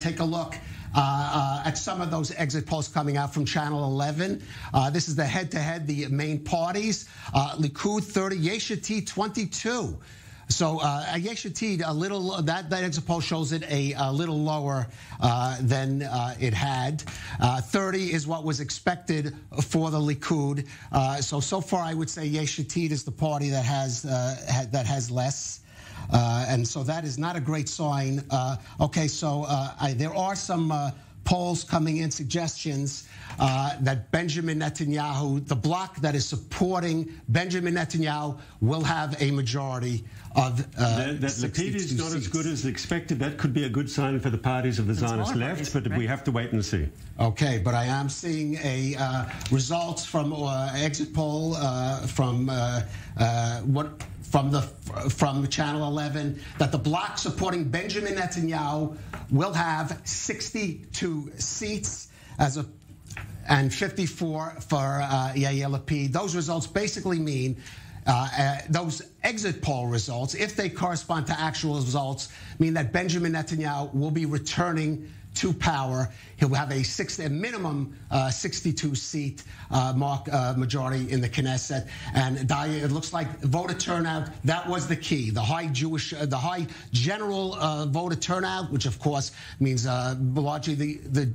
take a look uh, uh, at some of those exit polls coming out from Channel 11. Uh, this is the head-to-head, the main parties. Uh, Likud 30, Yesh Atid 22. So uh, Yesh Atid, a little that that exit poll shows it a, a little lower uh, than uh, it had. Uh, 30 is what was expected for the Likud. Uh, so so far, I would say Yesh Atid is the party that has uh, that has less. Uh, and so that is not a great sign. Uh, okay, so uh, I, there are some polls coming in, suggestions uh, that Benjamin Netanyahu, the bloc that is supporting Benjamin Netanyahu, will have a majority of uh, that, that Lapid is not seats. as good as expected. That could be a good sign for the parties of the Zionist left, but right? we have to wait and see. Okay, but I am seeing a uh, results from uh, exit poll uh, from uh, uh, what from the from Channel 11 that the bloc supporting Benjamin Netanyahu will have 62 seats as a and 54 for uh, Yair Lapid. Those results basically mean uh, uh, those exit poll results, if they correspond to actual results, mean that Benjamin Netanyahu will be returning to power. He'll have a, six, a minimum uh, 62 seat uh, mark uh, majority in the Knesset. And Dahlia, it looks like voter turnout, that was the key. The high Jewish, uh, the high general uh, voter turnout, which of course means uh, largely the, the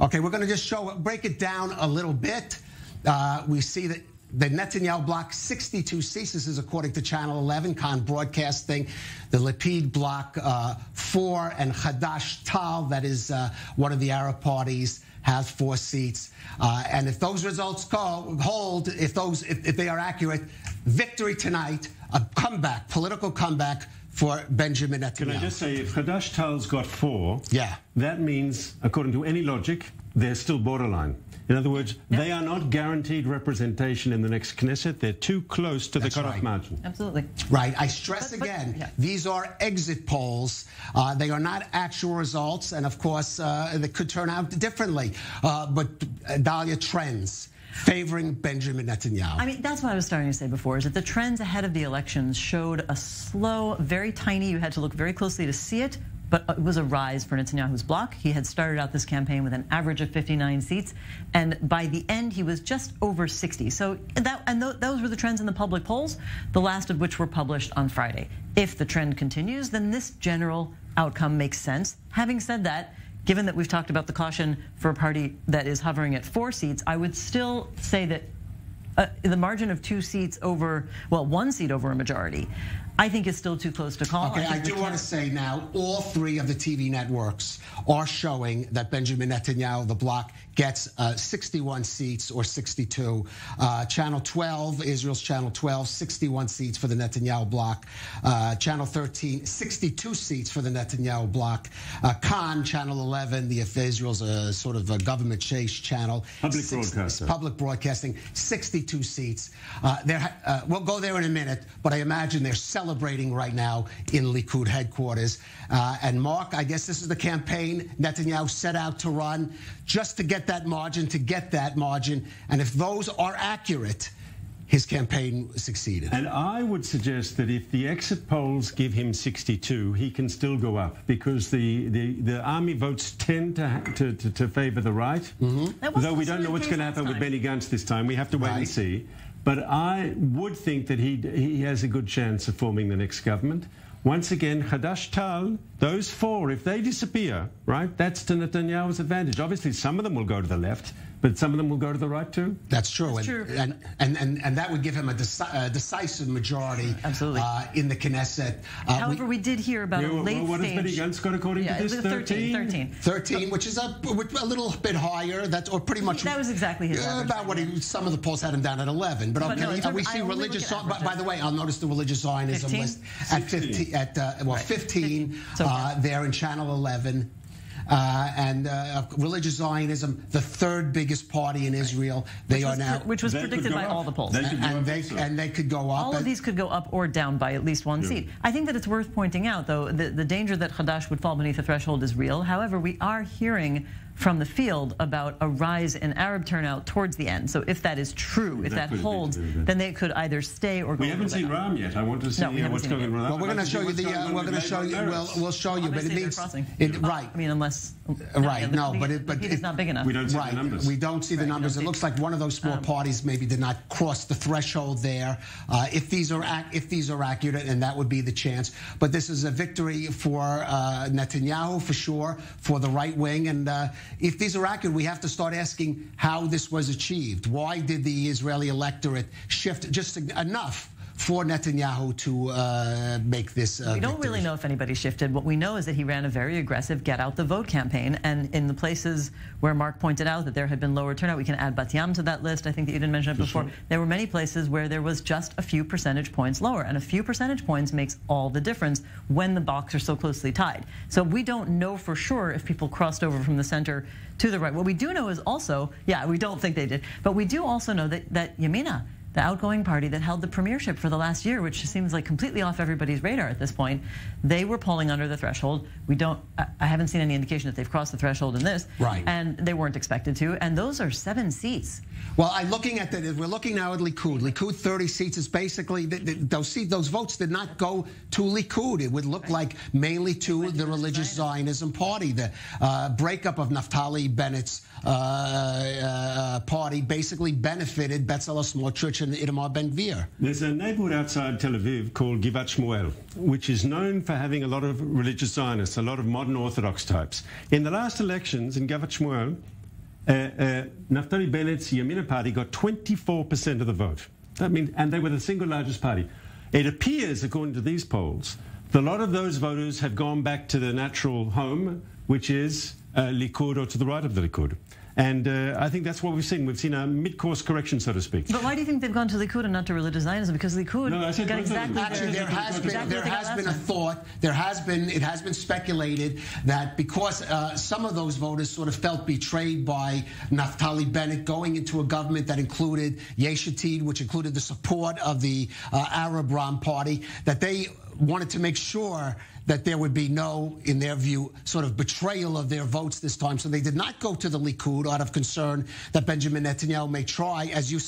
Okay, we're going to just show, break it down a little bit. Uh, we see that the Netanyahu bloc, 62 seats. Is according to Channel 11, Kan Broadcasting. The Lapid bloc, uh, four, and Hadash-Ta'al, that is uh, one of the Arab parties, has four seats. Uh, and if those results call, hold, if those, if, if they are accurate, victory tonight, a comeback, political comeback for Benjamin Netanyahu. Can I just say, if Hadash-Ta'al's got four, Yeah. that means, according to any logic, they're still borderline. In other words, they are not guaranteed representation in the next Knesset. They're too close to That's the cutoff right. margin. Absolutely. Right. I stress But- but- again, yeah. these are exit polls. Uh, they are not actual results, and of course, uh, they could turn out differently. Uh, but uh, Dahlia trends favoring Benjamin Netanyahu. I mean, that's what I was starting to say before, is that the trends ahead of the elections showed a slow, very tiny, you had to look very closely to see it, but it was a rise for Netanyahu's bloc. He had started out this campaign with an average of 59 seats, and by the end, he was just over 60. So that, and those were the trends in the public polls, the last of which were published on Friday. If the trend continues, then this general outcome makes sense. Having said that, given that we've talked about the caution for a party that is hovering at four seats, I would still say that uh, the margin of two seats over, well, one seat over a majority, I think it's still too close to call. Okay, I think do want to say now, all three of the TV networks are showing that Benjamin Netanyahu, the bloc, gets uh, 61 seats or 62. Uh, Channel 12, Israel's Channel 12, 61 seats for the Netanyahu bloc. Uh, Channel 13, 62 seats for the Netanyahu bloc. Uh, Kan, Channel 11, the Israel's uh, sort of a government chase channel. Public Six- broadcaster. Public broadcasting, 62 seats. Uh, uh, we'll go there in a minute, but I imagine they're celebrating right now in Likud headquarters. Uh, and Mark, I guess this is the campaign Netanyahu set out to run just to get that margin, to get that margin. And if those are accurate, his campaign succeeded. And I would suggest that if the exit polls give him 62, he can still go up because the, the, the army votes tend to, to, to, to favor the right. That was Though we don't know what's going to last happen with. Benny Gantz this time. We have to wait Right. and see. But I would think that he, he has a good chance of forming the next government. Once again, Hadash-Ta'al, those four, if they disappear, right, that's to Netanyahu's advantage. Obviously, some of them will go to the left, but some of them will go to the right too. That's true. That's and, true. And, and, and, and that would give him a, deci- a decisive majority Absolutely. Uh, in the Knesset. Uh, However, we, did hear about Yeah, a well, late what has stage. Benny Gantz got according yeah, to this? it 13, 13. 13, which is a, a little bit higher. That's or pretty much That was exactly his uh, about what he. Some of the polls had him down at 11, but, But okay. no, in we see I only look religious. at By, by the way, I'll notice the religious Zionism 15? list at 16. 15. At uh, well, 15. 15. So, uh, there in Channel 11. Uh, and uh, religious Zionism, the third biggest party in Israel. They which are was, now, which was They predicted by up. all the polls. They could and they also. and they could go up. All of these could go up or down by at least one seat. I think that it's worth pointing out, though, the, the danger that Hadash would fall beneath the threshold is real. However, we are hearing from the field about a rise in Arab turnout towards the end. So if that is true, if that, That holds, be then they could either stay or go. We haven't seen. Ra'am yet. I want to see No, we haven't what's seen it going yet. on. Well, we're going to show you the. going Uh, we're going to show you. Labour We'll, Meretz. we'll show you, but it Obviously, they're needs. It, right. I mean, unless Right, no, but it- but it- is not big enough. We don't see Right. the numbers. We don't see the Right, you numbers. It looks like one of those small parties maybe did not cross the threshold there. Uh, if these are ac- if these are accurate, and that would be the chance. But this is a victory for uh, Netanyahu for sure, for the right wing. And uh, if these are accurate, we have to start asking how this was achieved. Why did the Israeli electorate shift just enough? For Netanyahu to uh, make this, uh, We don't victory? really know if anybody shifted. What we know is that he ran a very aggressive get out the vote campaign. And in the places where Mark pointed out that there had been lower turnout, we can add Bat Yam to that list. I think that you didn't mention it before. sure. There were many places where there was just a few percentage points lower. And a few percentage points makes all the difference when the blocks are so closely tied. So we don't know for sure if people crossed over from the center to the right. What we do know is also, yeah, we don't think they did, but we do also know that, that Yamina, the outgoing party that held the premiership for the last year, which seems like completely off everybody's radar at this point, they were polling under the threshold. We don't, I, haven't seen any indication that they've crossed the threshold in this. Right. And they weren't expected to. And those are seven seats. Well, I'm looking at the. We're looking now at Likud. Likud 30 seats is basically th- th- those seats, those votes did not go to Likud. It would look like mainly to the religious Zionism party. The uh, breakup of Naftali Bennett's uh, uh, party basically benefited Bezalel Smotrich and Itamar Ben Gvir. There's a neighborhood outside Tel Aviv called Givat Shmuel, which is known for having a lot of religious Zionists, a lot of modern Orthodox types. In the last elections in Givat Shmuel, uh, uh, Naftali Bennett's Yamina party got 24% of the vote. That means, and they were the single largest party. It appears, according to these polls, that a lot of those voters have gone back to their natural home, which is uh, Likud or to the right of the Likud. And uh, I think that's what we've seen. We've seen a mid-course correction, so to speak. But why do you think they've gone to Likud and not to religious Zionism? Because Likud No, I said got both exactly Actually, there has been exactly there what they got has been a thought. There has been it has been speculated that because uh, some of those voters sort of felt betrayed by Naftali Bennett going into a government that included Yesh Atid, which included the support of the uh, Arab Ra'am Party, that they wanted to make sure that there would be no, in their view, sort of betrayal of their votes this time. So they did not go to the Likud out of concern that Benjamin Netanyahu may try, as you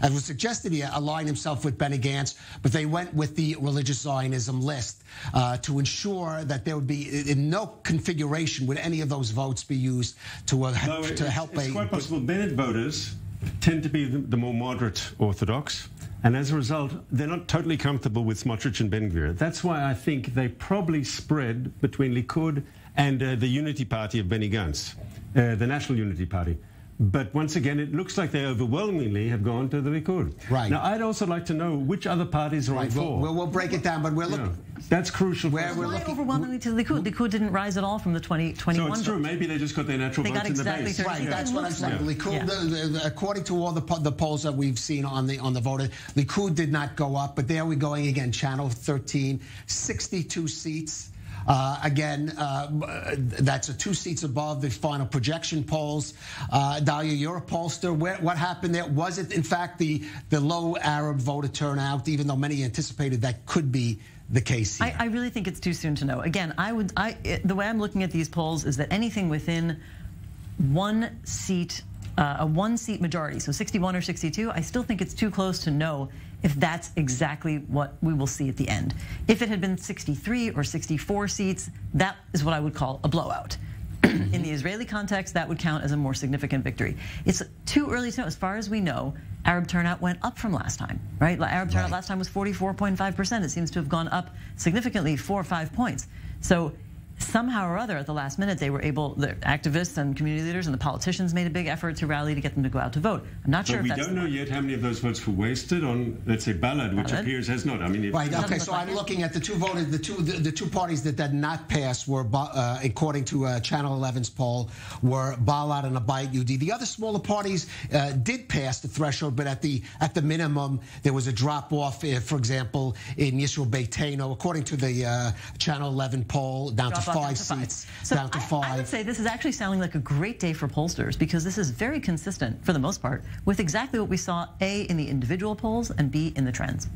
as was suggested here, align himself with Benny Gantz. But they went with the religious Zionism list uh, to ensure that there would be, in no configuration, would any of those votes be used to uh, No, to it's, help it's a. quite possible Bennett voters tend to be the, the more moderate Orthodox, and as a result, they're not totally comfortable with Smotrich and Ben Gvir. That's why I think they probably spread between Likud and uh, the Unity Party of Benny Gantz, uh, the National Unity Party. But once again, it looks like they overwhelmingly have gone to the Likud. Right. Now, I'd also like to know which other parties are on Right, we'll, for. we'll, we'll break it down, but we're Yeah. looking. That's crucial. Where we're. Why looking- overwhelmingly to the Likud? The Likud didn't rise at all from the 2021 So it's true. vote. Maybe they just got their natural They votes got in the exactly base. 30. Right, Yeah. that's what I'm saying. Yeah. Likud, Yeah. the, the, the- according to all the po- the polls that we've seen on the on the voter, Likud did not go up, but there we're going again. Channel 13, 62 seats. Uh, again, uh, that's a two seats above the final projection polls. Uh, Dahlia, you're a pollster. What happened there? Was it, in fact, the, the low Arab voter turnout, even though many anticipated that could be the case? I, I really think it's too soon to know. Again, I would. I the way I'm looking at these polls is that anything within one seat, uh, a one seat majority, so 61 or 62, I still think it's too close to know if that's exactly what we will see at the end. If it had been 63 or 64 seats, that is what I would call a blowout. In the Israeli context, that would count as a more significant victory. It's too early to know. As far as we know, Arab turnout went up from last time, right? Arab turnout Right. last time was 44.5%. It seems to have gone up significantly, four or five points. So somehow or other, at the last minute, they were able, the activists and community leaders and the politicians made a big effort to rally to get them to go out to vote. I'm not sure But we if that's don't know yet how many of those votes were wasted on, let's say, Balad, which Balad? appears has not. I mean, it, Right. Okay. So like I'm it. looking at the two voted the two the, the two parties that did not pass were, uh, according to uh, Channel 11's poll, were Balad and Habayit Hayehudi. The other smaller parties uh, did pass the threshold, but at the at the minimum there was a drop off. Uh, for example, in Yisrael Beitenu, according to the uh, Channel 11 poll, down drop down to five. seats, So down to I, five. I would say this is actually sounding like a great day for pollsters because this is very consistent, for the most part, with exactly what we saw A in the individual polls and B in the trends.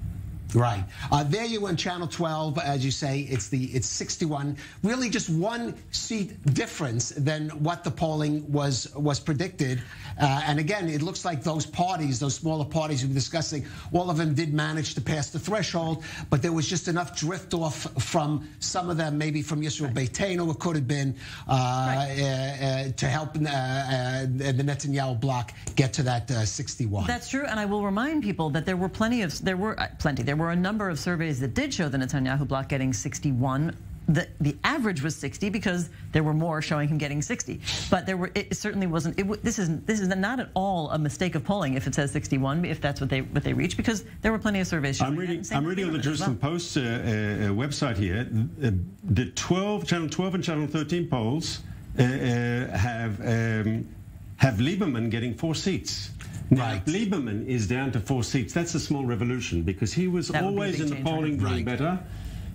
Right. Uh, there you on Channel 12, as you say, it's the it's 61. Really, just one seat difference than what the polling was was predicted. Uh, and again, it looks like those parties, those smaller parties we were discussing, all of them did manage to pass the threshold, but there was just enough drift off from some of them, maybe from Yisrael right. Beitenu, it could have been, uh, right. Uh, uh, to help uh, the Netanyahu bloc get to that 61. That's true, and I will remind people that there were plenty of there were plenty there were a number of surveys that did show the Netanyahu bloc getting 61 the, the average was 60 because there were more showing him getting 60. But there were it certainly wasn't. It, this is this is not at all a mistake of polling if it says 61 if that's what they what they reach because there were plenty of surveys. I'm reading. I'm reading on the Jerusalem well. Post uh, uh, website here. Uh, the 12 channel 12 and channel 13 polls uh, uh, have um, have Lieberman getting four seats. Now, right. Lieberman is down to four seats. That's a small revolution because he was that always in the polling doing right. better.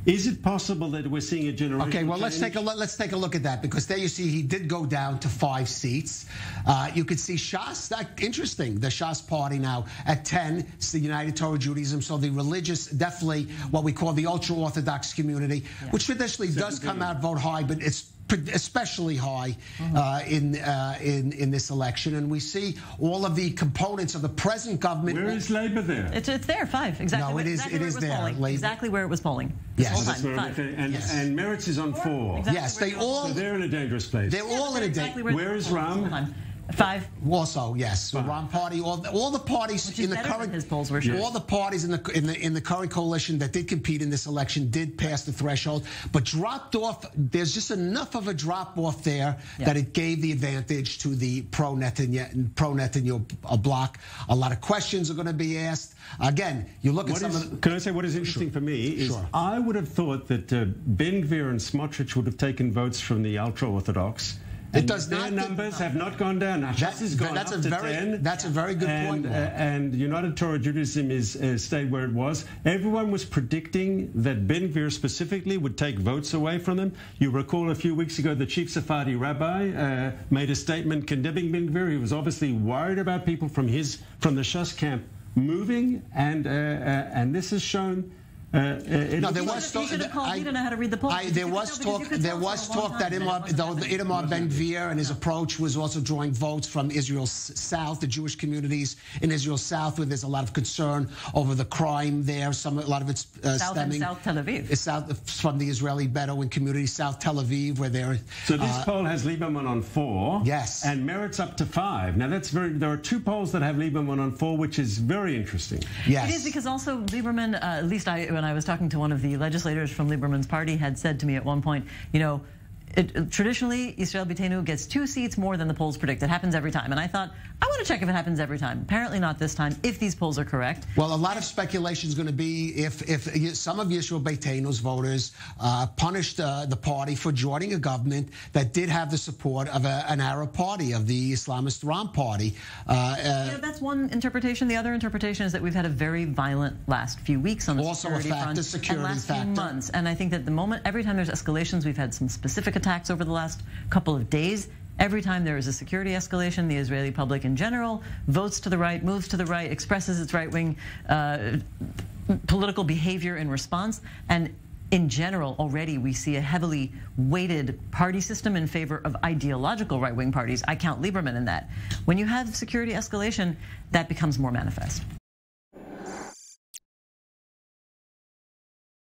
Is it possible that we're seeing a generation? Okay, well let's take a let's take a look at that because there you see he did go down to five seats. Uh, you could see Shas. That, interesting. The Shas party now at ten. It's the United Torah Judaism. So the religious, definitely what we call the ultra orthodox community, yeah. which traditionally does come out vote high, but it's especially high uh, in uh, in in this election, and we see all of the components of the present government. Where is Labour there? It's, it's there, five exactly. No, it is exactly it is it there. Polling. Exactly where it was polling. Yes, time, five. and, yes. and Meretz is on four. Exactly yes, they all. So they're in a dangerous place. They're all in a dangerous. Where, where is Ra'am? Five. Also, yes, the Ra'am Party, all the, all the parties in the current his polls were all the parties in the in the in the current coalition that did compete in this election did pass the threshold, but dropped off. There's just enough of a drop off there yeah. that it gave the advantage to the pro Netanyahu pro Netanyahu block. A lot of questions are going to be asked. Again, you look what at is, some. The, can I say what is interesting sure. for me is sure. I would have thought that uh, Ben Gvir and Smotrich would have taken votes from the ultra orthodox it does their not. numbers have not gone down. Now, that, has gone that's up a to very, 10. That's a very good and, point. Uh, and United Torah Judaism is uh, stayed where it was. Everyone was predicting that Ben Gvir specifically would take votes away from them. You recall a few weeks ago the chief Sephardi rabbi uh, made a statement condemning Ben Gvir. He was obviously worried about people from his from the Shas camp moving, and uh, uh, and this has shown uh, uh no, there was talk. You called. I, you don't know how to read the poll. there was talk. There was talk that Itamar, though the Itamar Ben Gvir and his approach was also drawing votes from Israel's south, the Jewish communities in Israel's south, where there's a lot of concern over the crime there. Some a lot of it's uh, south stemming. South Tel Aviv. It's south from the Israeli Bedouin community, South Tel Aviv, where they're. So this uh, poll has Lieberman on four. Yes. And Meretz up to five. Now that's very. There are two polls that have Lieberman on four, which is very interesting. Yes. It is because also Lieberman, uh, at least I when I was talking to one of the legislators from Lieberman's party had said to me at one point, you know, it, traditionally, Israel Beitenu gets two seats more than the polls predict. It happens every time. And I thought, I want to check if it happens every time. Apparently not this time, if these polls are correct. Well, a lot of speculation is going to be if, if some of Yisrael Beitenu's voters uh, punished uh, the party for joining a government that did have the support of a, an Arab party, of the Islamist Ra'am party. Uh, uh that's one interpretation. The other interpretation is that we've had a very violent last few weeks on the also security a factor, front. security and last factor. few months. And I think that the moment, every time there's escalations, we've had some specific attacks over the last couple of days. Every time there is a security escalation, the Israeli public in general votes to the right, moves to the right, expresses its right wing uh, political behavior in response. And in general, already we see a heavily weighted party system in favor of ideological right wing parties. I count Lieberman in that. When you have security escalation, that becomes more manifest.